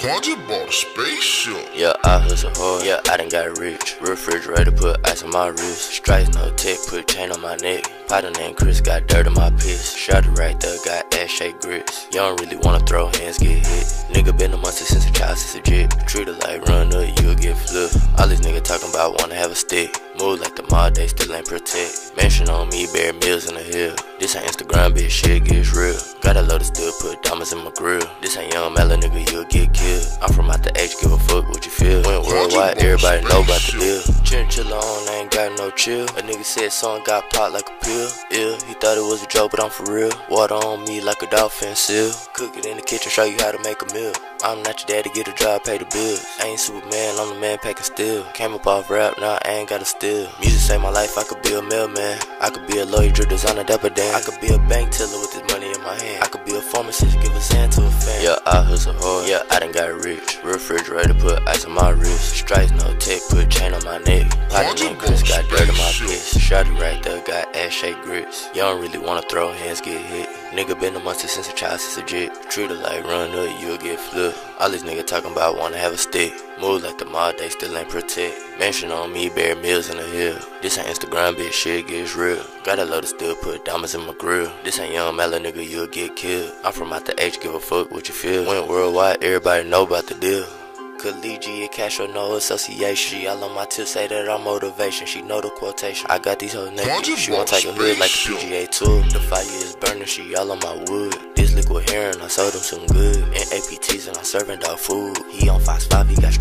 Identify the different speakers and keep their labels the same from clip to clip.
Speaker 1: Quandra bought a spaceship.
Speaker 2: Yeah, I hustle hard. Yeah, I done got rich. Refrigerator put ice on my wrist. Stripes no tech, put chain on my neck. Potter named Chris got dirt on my piss. Shot right there, got ass shake grits. You don't really wanna throw hands, get hit. Nigga been a monster since a child, since a jit. Treat it like run up, these niggas talking about wanna have a stick. Move like the mob, they still ain't protect. Mention on me, bear meals in the hill. This ain't Instagram, bitch, shit gets real. Got a load of still put diamonds in my grill. This ain't young mellow nigga, you'll get killed. I'm from out the H, give a fuck what you feel. Went worldwide, everybody know about the deal. Chinchilla on, ain't got no chill. A nigga said son got popped like a pill. Ill, he thought it was a joke, but I'm for real. Water on me like a dolphin seal. Cook it in the kitchen, show you how to make a meal. I'm not your daddy, get a job, pay the bills. I ain't Superman, I'm the man packing steel. Came up off rap, now I ain't gotta steal. Music saved my life, I could be a mailman. I could be a lawyer, drip designer, dapper dan. I could be a bank teller with this money in my hand. I could be a pharmacist, give a hand to a fan. Yeah, I hustle hard. Yeah, I done got rich. Refrigerator put ice on my wrist. Stripes no tech, put chain on my neck. Pocket got dirt on my piss. Shot it right there, got ass shake grits. You don't really wanna throw hands, get hit. Nigga been a monster since a child, since a jit. Treat it like run up, you'll get flipped. All these niggas talking about wanna have a stick. Move like the mob, they still ain't protect. Mention on me, bear meals in the hill. This ain't Instagram, bitch, shit gets real. Got a load of still put diamonds in my grill. This ain't young mellow nigga, you'll get killed. I'm from out the H, give a fuck what you feel. Went worldwide, everybody know about the deal. Collegiate cash or no association. All on my tip say that I'm motivation. She know the quotation. I got these hoes naked. She won't take a hood like the PGA Tour. The fire is burning, she all on my wood. This liquid heron, I sold him some good. And APTs and I'm serving dog food. He on Fox 5, he got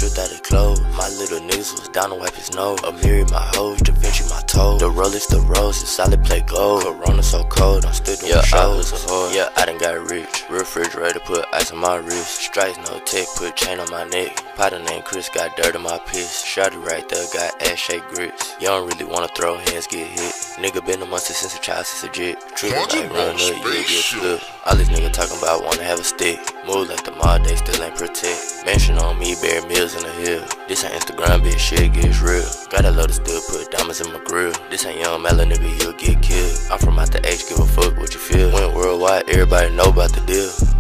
Speaker 2: niggas was down to wipe his nose. A mirror, my hoes, Da Vinci, my toe. The Rolex, the rose, it's solid play gold. Corona so cold, I'm still doing yeah, shows. I hard. Yeah, I done got rich. Refrigerator put ice on my wrist. Stripes no tech, put chain on my neck. Potter named Chris got dirt on my piss. Shot it right there, got ass shake grits. You don't really wanna throw hands, get hit. Nigga been a monster since a child, since a jit. Treat it like run up, you get flipped. All these niggas talking about wanna have a stick. Move like the mob, they still ain't protect. Mention on me, bear meals in the hill. This ain't Instagram, bitch, shit gets real. Got a load of still put diamonds in my grill. This ain't young mellow nigga, you'll get killed. I'm from out the H, give a fuck what you feel. Went worldwide, everybody know about the deal.